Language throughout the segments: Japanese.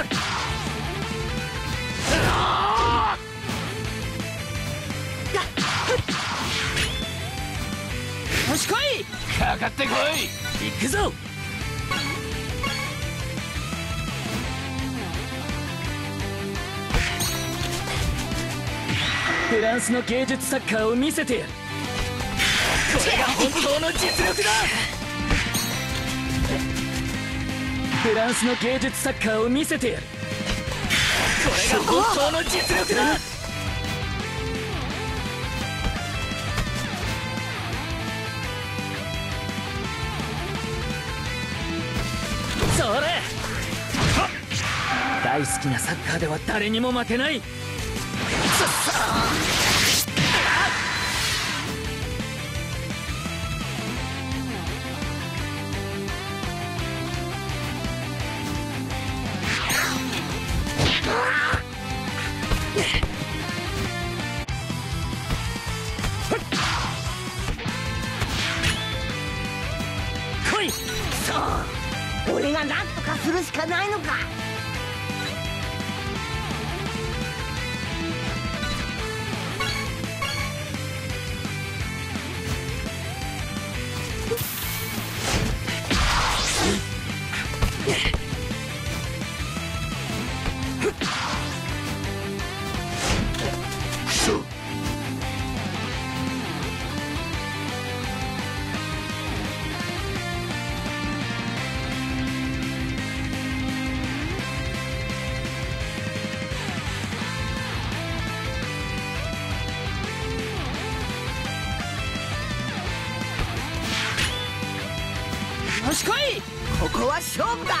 よし来い。かかってこい。行くぞ。フランスの芸術サッカーを見せてやる。これが本当の実力だフランスの芸術サッカーを見せてやる。これが本当の実力だ。それ！大好きなサッカーでは誰にも負けない。俺が何とかするしかないのか。よし来いここは勝負だ。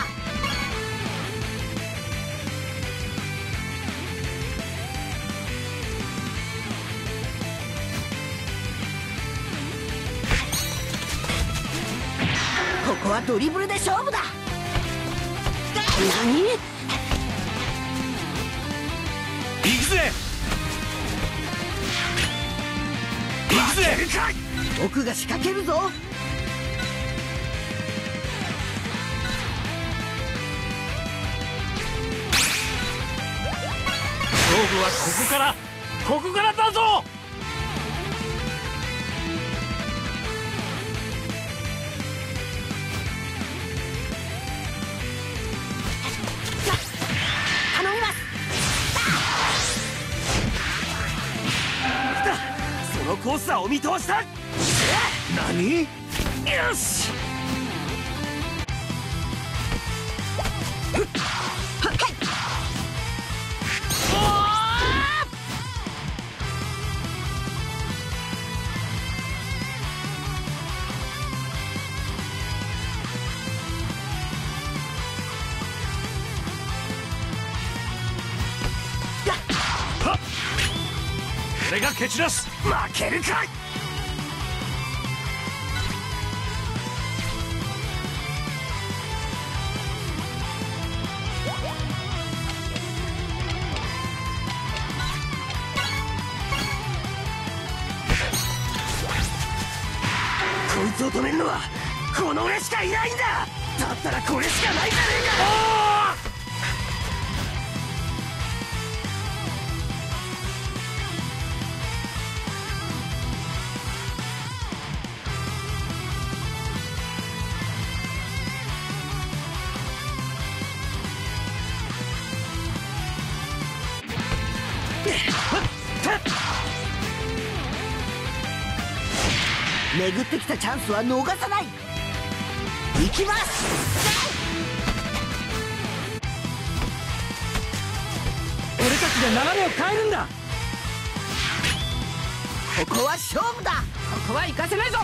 ここはドリブルで勝負だ。何いくぜ。いくぜ。僕が仕掛けるぞ負はここからここからだぞ！そのコースはお見通しだ。何？よし！俺が蹴散らす。負けるかこいつを止めるのはこの俺しかいないんだ！だったらこれしかないじゃねえか！巡ってきたチャンスは逃さない。行きます！俺たちで流れを変えるんだ。ここは勝負だ。ここは行かせないぞ。